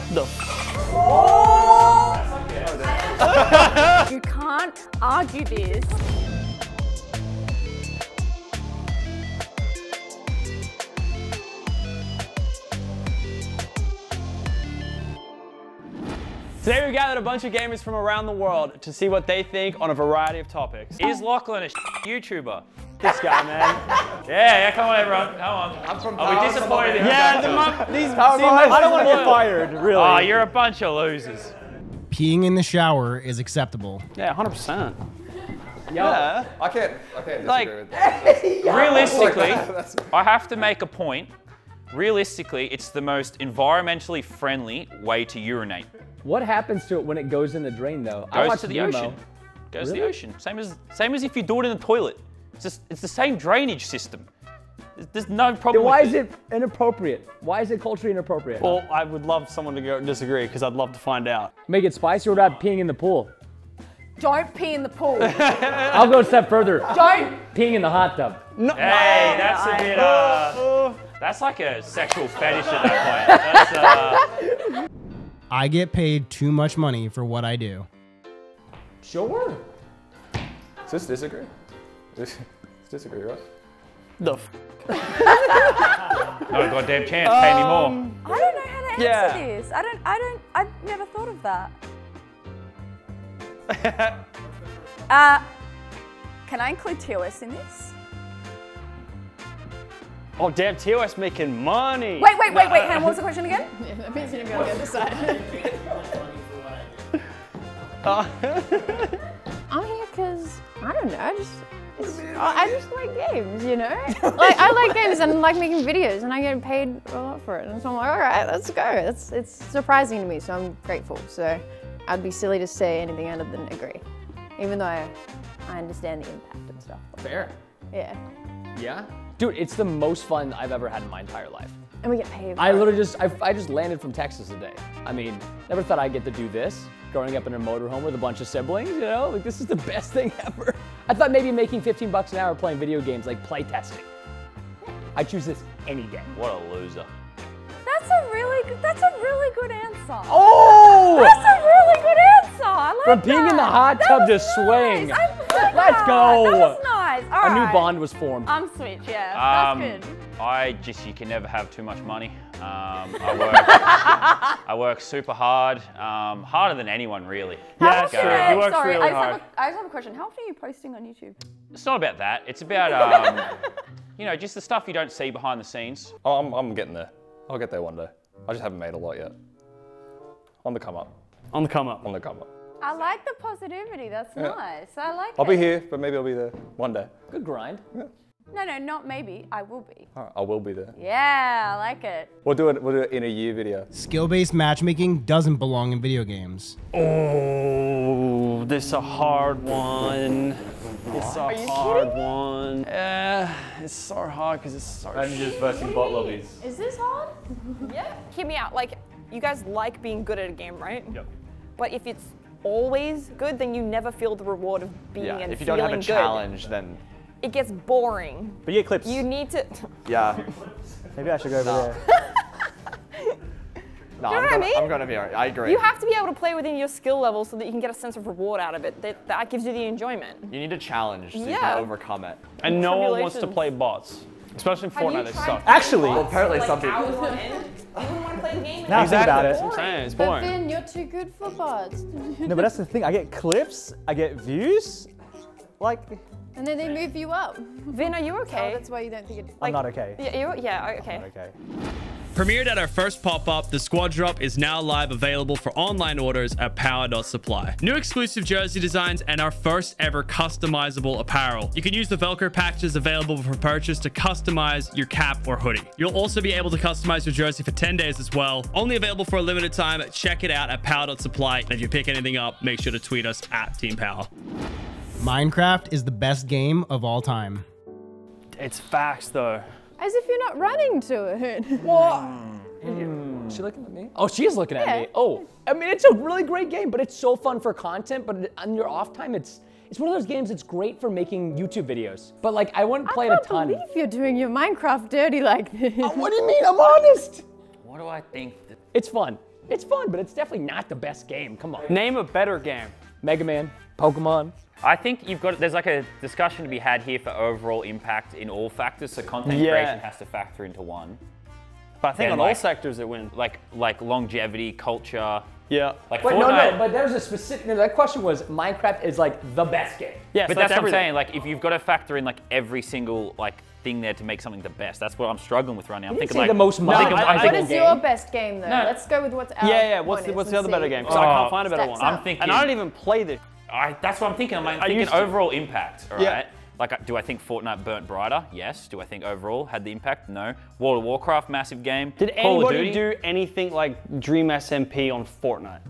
better. The You can't argue this. Today we've gathered a bunch of gamers from around the world to see what they think on a variety of topics. Is Lachlan a YouTuber? This guy, man. Yeah, yeah, come on everyone, come on. I'm from Are we disappointed in yeah, the guys? mum, these Power see. I don't want to get fired, really. Oh, you're a bunch of losers. Peeing in the shower is acceptable. yeah, 100%. Yeah. I can't, I can't disagree Like- with that. Realistically, I have to make a point. Realistically, it's the most environmentally friendly way to urinate. What happens to it when it goes in the drain, though? I Goes watched to the Nemo. ocean. Goes to the ocean. Same as same as if you do it in the toilet. It's just it's the same drainage system. There's- There's no problem. Then why with is it inappropriate? Why is it culturally inappropriate? Well, I would love someone to go disagree because I'd love to find out. Make it spicy or about peeing in the pool? Don't pee in the pool. I'll go a step further. Don't. Peeing in the hot tub. Hey, that's a bit. Uh, that's like a sexual fetish at that point. That's, uh, I get paid too much money for what I do. Sure. Is this disagree? Is this disagree, right? The f- not a goddamn chance. Pay me more. I don't know how to answer Yeah. this. I don't. I don't. I've never thought of that. uh, can I include TOS in this? Oh, damn, TOS making money. Wait, wait, wait, wait. Hannah, what was the question again? That means you're gonna be on the other side. I'm here because I don't know. I just it's, I I just like games, you know. like I like games and I like making videos, and I get paid a lot for it. And so I'm like, all right, let's go. It's it's surprising to me, so I'm grateful. So I'd be silly to say anything other than agree, even though I I understand the impact and stuff. Fair. Yeah, Yeah. Dude, it's the most fun I've ever had in my entire life. and we get paid. I literally just, I, I just landed from Texas today. I mean, never thought I'd get to do this. Growing up in a motorhome with a bunch of siblings, you know, like this is the best thing ever. I thought maybe making 15 bucks an hour playing video games, like play testing. I choose this any day. What a loser. That's a really good. That's a really good answer. Oh! That's a really good answer. I like From being in the hot That tub to nice. swing. I like Let's that. go. That was nice. All A new bond was formed. I'm switch. Yeah, Um, that's good. I just you can never have too much money. Um, I work. I work super hard, um, harder than anyone really. Yeah, often- sure. He works sorry, really I just, have hard. a, I just have a question. How often are you posting on YouTube? It's not about that. It's about um, you know just the stuff you don't see behind the scenes. Oh, I'm, I'm getting there. I'll get there one day. I just haven't made a lot yet. On the come up. On the come up. On the come up. I like the positivity. That's nice. I like I'll it. be here, but maybe I'll be there one day. Good grind. No, no, not maybe. I will be. All right, I will be there. Yeah, I like it. We'll do it. We'll do it in a year video. Skill-based matchmaking doesn't belong in video games. Oh, this is a hard one. It's a hard one. Yeah, it's so hard because it's so. just versing bot lobbies. Is this hard? Yeah. Hear me out. Like, you guys like being good at a game, right? Yep. But if it's always good, then you never feel the reward of being in Yeah, and if you don't have a feeling good. challenge, then It gets boring. but you get clips. You need to. yeah. Maybe I should go over there. No, know I'm what I gonna, mean? I'm gonna be alright. I agree. You have to be able to play within your skill level so that you can get a sense of reward out of it. That, that gives you the enjoyment. You need a challenge so you can overcome it. and no one wants to play bots, especially in Fortnite. They suck. Actually, apparently some people. hours on end. You wouldn't want to play the game. now think about That's it. what I'm saying. It's But boring. you're too good for bots. No, but that's the thing. I get clips. I get views. Like, and then they move you up. Vin, are you Oh, okay? that's why you don't think it. I'm not okay. Yeah, you, yeah, okay. Okay. Premiered at our first pop-up, the Squad Drop is now live available for online orders at Power.supply. New exclusive jersey designs and our first ever customizable apparel. You can use the Velcro packages available for purchase to customize your cap or hoodie. You'll also be able to customize your jersey for 10 days as well. Only available for a limited time. Check it out at Power.supply. And if you pick anything up, make sure to tweet us at Team Power. Minecraft is the best game of all time. It's facts though. As if you're not running to it. it. Hmm. Is she looking at me? Oh, she is looking at me. Oh, I mean, it's a really great game, but it's so fun for content. But on your off time, it's it's one of those games that's great for making YouTube videos. But like, I wouldn't play I it a ton. can't ton. believe you're doing your Minecraft dirty like this. Uh, what do you mean? I'm honest. What do I think? It's fun. It's fun, but it's definitely not the best game. Come on. Name a better game. Mega Man, Pokemon. I think you've got there's like a discussion to be had here for overall impact in all factors. So content Yeah. creation has to factor into one. But I think Then, on all sectors it wins. Like like longevity, culture. Yeah. Like But Fortnite. no, no, but there's a specific. No, that question was Minecraft is like the best game. Yeah, but that's, what I'm saying. Like, if you've got to factor in like every single like thing there to make something the best, that's what I'm struggling with right now. I'm You thinking like the most I'm money. thinking- I- I'm I- What is your best game though? No. Let's go with what's our Yeah, yeah. What's the, what's the and other better game? Because I can't Oh. find a better one. up. I'm thinking. And I don't even play this. I, that's what I'm thinking. I'm like, thinking to. overall impact. All right. Yeah. Like, uh, do I think Fortnite burnt brighter? Yes. Do I think overall had the impact? No. World of Warcraft, massive game. Did Call anybody do anything like Dream SMP on Fortnite?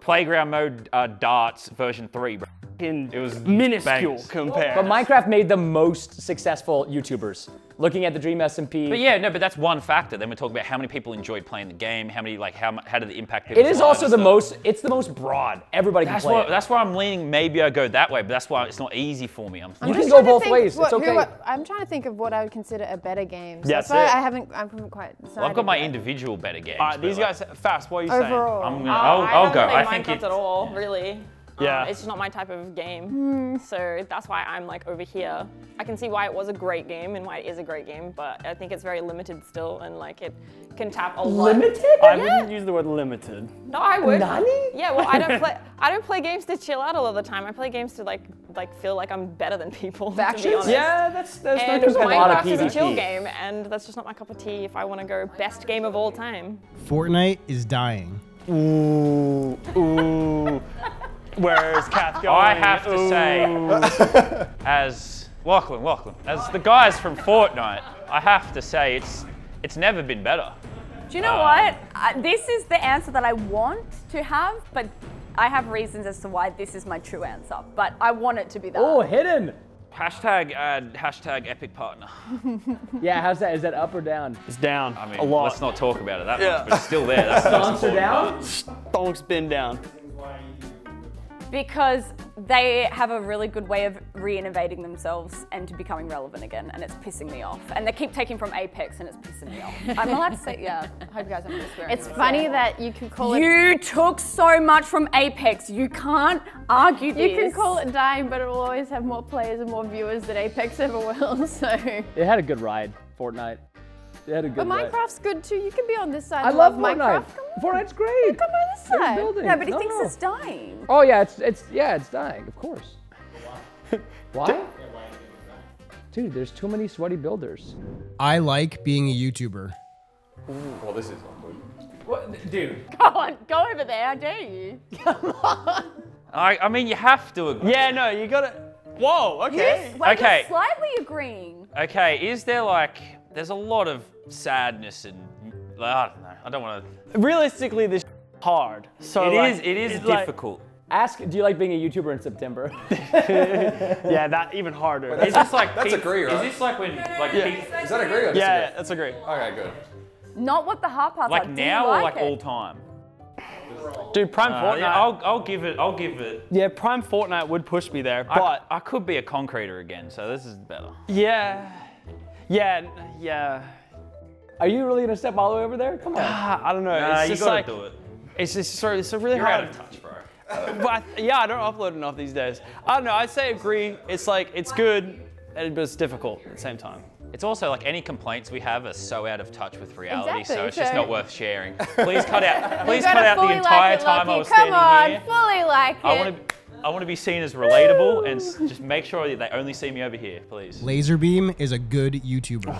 Playground mode uh, darts version three, bro. In, It was minuscule bangers. compared. But Minecraft made the most successful YouTubers. Looking at the Dream SMP. But yeah, no, but that's one factor. Then we're talking about how many people enjoyed playing the game, how many like how how did it impact people. it is also the most. It's the most broad. Everybody That's can play why it. that's why I'm leaning. Maybe I go that way, but that's why it's not easy for me. I'm. I'm You can go both think ways. What, It's who okay. I- I'm trying to think of what I would consider a better game. So That's that's why. I haven't. I haven't quite decided. Well, I've got my yet. individual better games. All right, but, these like, guys, fast. What are you saying? Overall. I'm gonna. Uh, I'll, I I'll don't go. play I Minecraft think it, at all, really. Yeah. Um, it's just not my type of game. So that's why I'm like over here. I can see why it was a great game and why it is a great game, but I think it's very limited still and like it can tap a lot. Limited? I wouldn't use the word limited. No, I would. Nani? Yeah, well, I don't play. I don't play games to chill out all of the time. I play games to like, like feel like I'm better than people. To be Factions? Yeah, that's that's And not a lot of Minecraft is a chill game, and that's just not my cup of tea. If I want to go best game of all time, Fortnite is dying. Ooh, ooh. Where's Kath going? I have to Ooh. say, as Lachlan, Lachlan, as the guys from Fortnite, I have to say it's it's never been better. Do you know what? Uh, this is the answer that I want to have, but I have reasons as to why this is my true answer. But I want it to be that. Oh, hidden. Hashtag add hashtag epic partner. Yeah, how's that? Is that up or down? It's down. I mean, a lot. let's not talk about it that Yeah. much, but it's still there. That's Stonks are down? part. Stonk's been down. Because they have a really good way of re-innovating themselves and to becoming relevant again, and it's pissing me off. And they keep taking from Apex, and it's pissing me off. I'm allowed to say, yeah. I hope you guys haven't experienced It's funny that you can call it. You took so much from Apex. You can't argue this. You can call it dying, but it will always have more players and more viewers than Apex ever will. So, It had a good ride, Fortnite. It had a good but ride. Minecraft's good too. You can be on this side. I and love Minecraft. Fortnite. Come on, Fortnite's great. come on this They're side. building. No, but he No, thinks no. it's dying. Oh yeah, it's it's yeah, it's dying. Of course. Why? Dude, there's too many sweaty builders. I like being a YouTuber. Well, this is awkward. What, dude? Go on, go over there. I dare you. Come on. I, I mean, you have to agree. Yeah, no, you gotta. Whoa, okay. Wait, Okay. you're slightly agreeing. Okay, is there like, there's a lot of sadness and, I don't know, I don't want to. Realistically, this hard. So It like, is, it is it's like- difficult. Ask, do you like being a YouTuber in September? yeah, that even harder. Is this like That's peop- agree, right? Is this like when like Yeah. peop- Is that agree or yeah, disagree? yeah, that's agree. great. Okay, good. Not what the hard parts like are. Do you now or like like it? all time? Dude, Prime Uh, Fortnite. yeah, I'll, I'll give it. I'll give it. yeah, Prime Fortnite would push me there, I, but I could be a concreter again, so this is better. yeah, yeah, yeah. Are you really gonna step all the way over there? Come on. Ah, I don't know. Nah, it's you just gotta like do it. it's just so it's a really You're hard. out of touch, bro. but I- yeah, I don't upload enough these days. I don't know. I'd say agree. It's like it's good, but it's difficult at the same time. It's also like any complaints we have are so out of touch with reality, so Exactly, it's just not worth sharing. Please cut out. Please cut out the entire like it, time I Loki. was Come standing on, here. fully like I it. Want to. I want to be seen as relatable and just make sure that they only see me over here, please. Lazarbeam is a good YouTuber.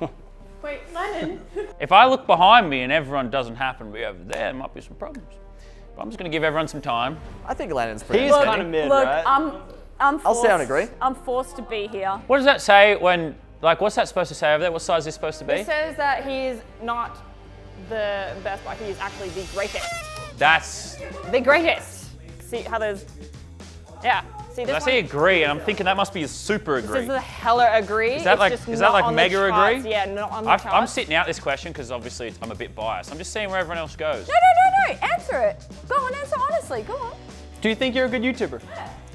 Oh. Wait, Lannan. If I look behind me and everyone doesn't happen to be over there, there might be some problems. But I'm just going to give everyone some time. I think Lannan's pretty He's kind of mid, Look, right? I'm, I'm forced. I'll say I agree. I'm forced to be here. What does that say when, like, what's that supposed to say over there? What size is this supposed to be? it says that he's not the best, but he is actually the greatest. That's. The greatest. See how there's, yeah. See this I one? say agree, and I'm thinking that must be a super agree. This is the hella agree. Is that It's like just is that like mega agree? Yeah, not on the I've, charts. I'm sitting out this question because obviously I'm a bit biased. I'm just seeing where everyone else goes. No, no, no, no. Answer it. Go on, answer honestly. Go on. Do you think you're a good YouTuber?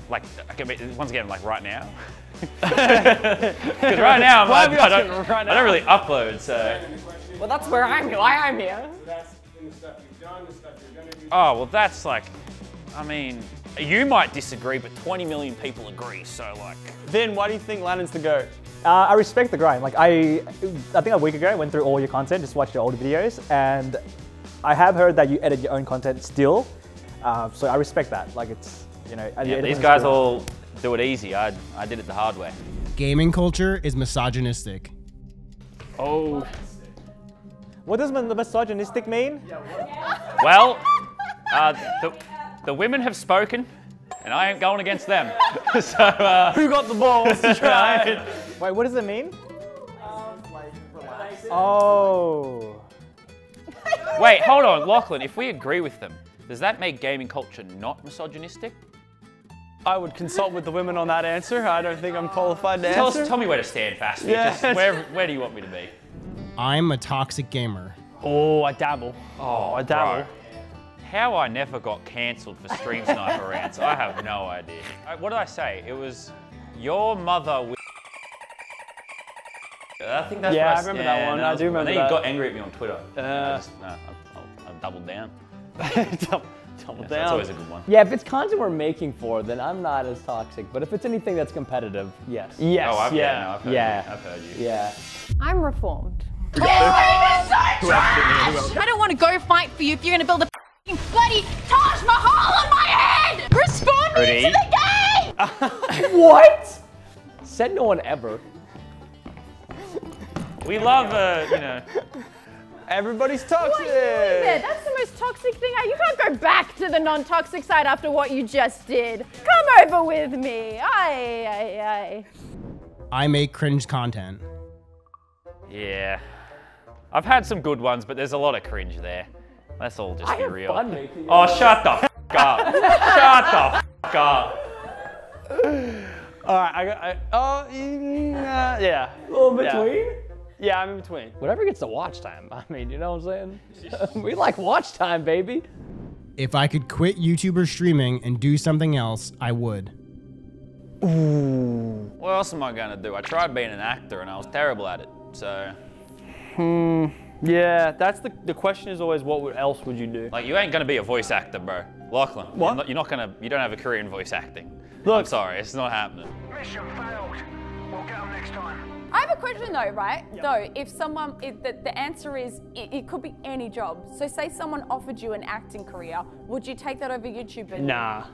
Like, I can be- once again, like right now. Because right now, I'm Why like, are we I, don't, asking right I don't really upload, so. Well, that's where I'm. Why I'm here. the stuff you've done, the stuff you're gonna do. Oh, well, that's like, I mean, you might disagree, but 20 million people agree, so like. Then why do you think Lannan's the GOAT? Uh, I respect the grind. Like I, I think a week ago I went through all your content, just watched your old videos, and I have heard that you edit your own content still. Uh, so I respect that. Like it's, you know, Yeah, these guys good. all do it easy. I, I did it the hard way. Gaming culture is misogynistic. Oh. What does the misogynistic mean? Well, uh, the, the women have spoken, and I ain't going against them. so, uh, Who got the balls to try? Wait, what does it mean? Oh. Wait, hold on, Lachlan. If we agree with them, does that make gaming culture not misogynistic? I would consult with the women on that answer. I don't think I'm qualified to Tell, answer. us, tell me where to stand, Fast. Yeah. Just where, where do you want me to be? I'm a toxic gamer. Oh, I dabble. Oh, I dabble. How I never got cancelled for Stream Sniper rants, I have no idea. What did I say? It was your mother. I think that's Yeah, what I remember that one. no, I do remember And then that. you got angry at me on Twitter. I Uh, just, no, I, I, I doubled down. double, double That's down. always a good one. Yeah, if it's content we're making for, then I'm not as toxic. But if it's anything that's competitive, yes. Yes, Oh, I've, yeah. yeah. no, I've heard Yeah. you. I've heard you. Yeah. I'm reformed. I don't want to go fight for you if you're going to build a f***ing bloody Taj Mahal on my head! Respond me to the game! what? Said no one ever. We love, uh, you know. Everybody's toxic. are you doing there? That's the most toxic thing. You can't go back to the non-toxic side after what you just did. Come over with me. Aye, aye, aye. I make cringe content. Yeah. I've had some good ones, but there's a lot of cringe there. Let's all just I be have real. fun making Oh, shut the f up. shut the f up. All right, I got. I, oh, yeah. A little Yeah. between? Yeah, I'm in between. Whatever gets the watch time. I mean, you know what I'm saying? we like watch time, baby. If I could quit YouTuber streaming and do something else, I would. Ooh. What else am I gonna do? I tried being an actor and I was terrible at it. So, Hmm. Yeah, that's the the question is always what would- else would you do? like, you ain't gonna be a voice actor, bro. Lachlan. What? You're not, you're not gonna. You don't have a career in voice acting. I'm Look. sorry, it's not happening. I have a question though, right? Though, if someone, if the, the answer is it, it could be any job. So, say someone offered you an acting career, would you take that over YouTube? And Nah,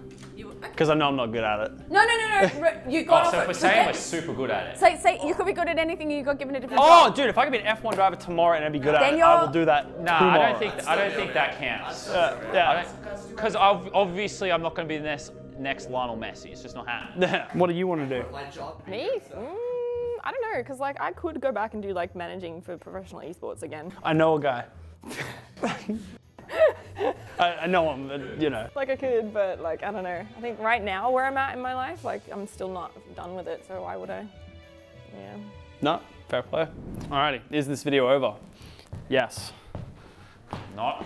because I know I'm not good at it. No, no, no, no. r- You got Oh, so if we're saying we're super good at it. Say, say you could be good at anything. You got given a different Oh, job. dude, if I could be an F1 driver tomorrow and I'd be good at Then it, I will do that Nah, tomorrow. I don't think I don't think that counts. Uh, yeah. Because obviously I'm not going to be the next next Lionel Messi. It's just not happening. what do you want to do? My job. Me? Mm, I don't know, because like I could go back and do like managing for professional esports again. I know a guy. I, I know him, but, you know. Like I could, but like I don't know. I think right now where I'm at in my life, like I'm still not done with it. So why would I? Yeah. No, fair play. Alrighty, is this video over? Yes. Not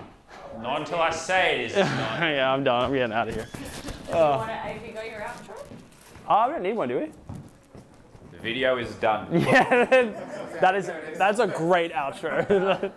not until I say it is. not. yeah, I'm done. I'm getting out of here. Uh, have you got your outro? Oh, we don't need one, do we? Video is done. Yeah, that is that's a great outro.